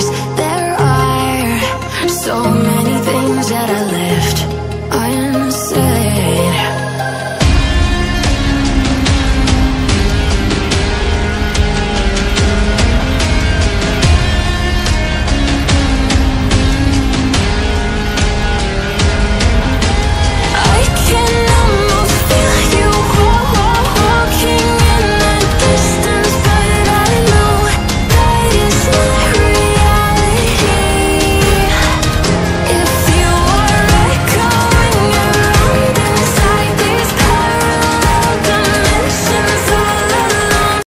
stars